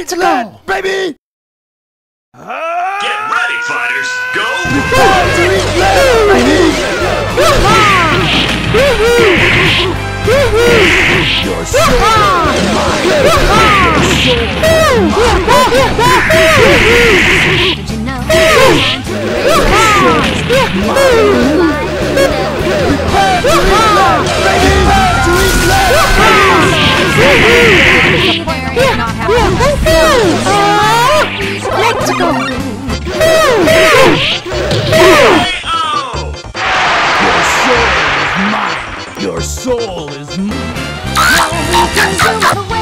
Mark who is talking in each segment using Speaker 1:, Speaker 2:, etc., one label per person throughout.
Speaker 1: Let's go!
Speaker 2: baby!
Speaker 3: Get ready, fighters! Go!
Speaker 2: Your soul
Speaker 1: Did you know? Let's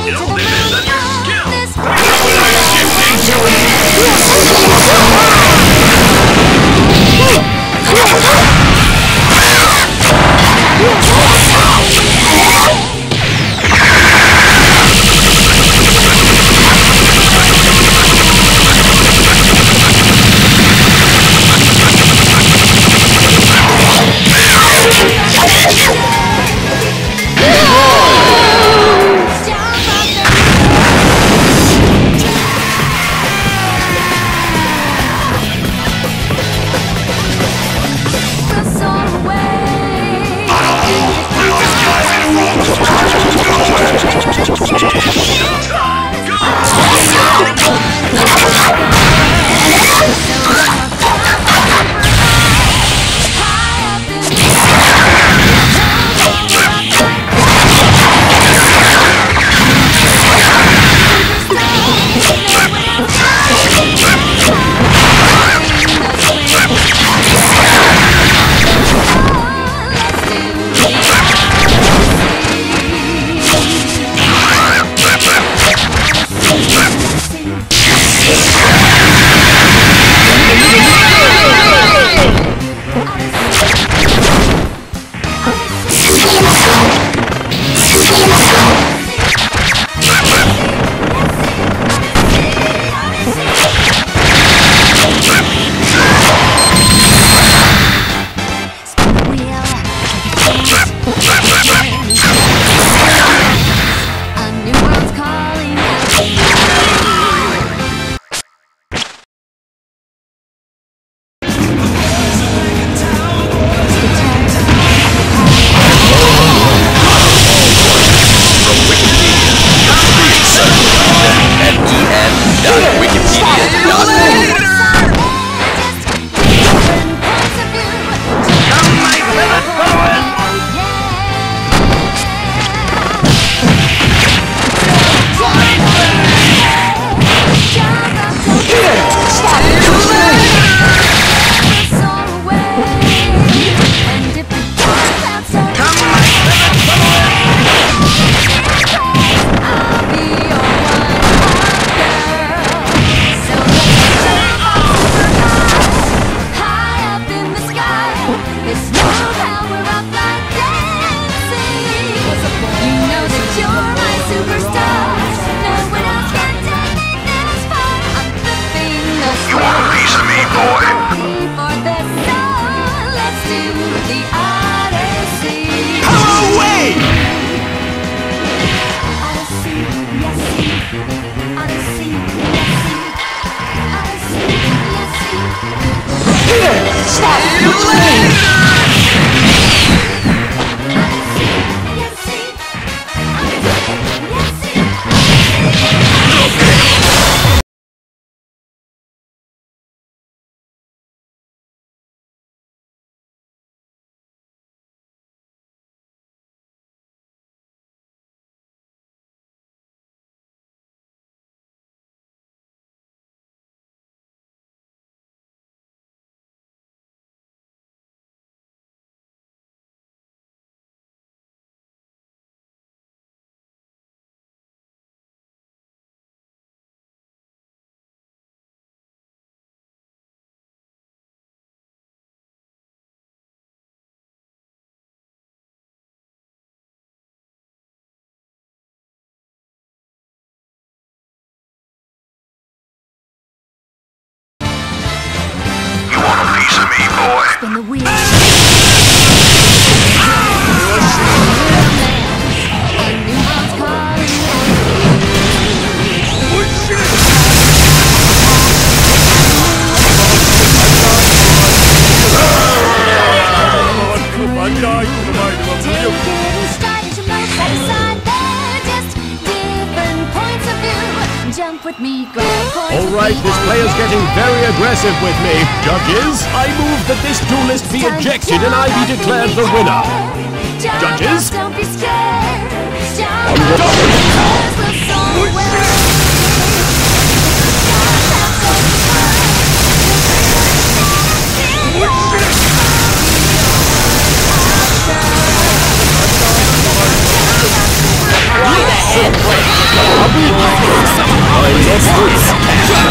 Speaker 3: Limit
Speaker 1: stop.
Speaker 2: Right,
Speaker 1: me.
Speaker 2: this player's getting very aggressive with me. Judges, I move that this duelist be ejected and I be declared the winner. Judges?
Speaker 1: Don't be scared.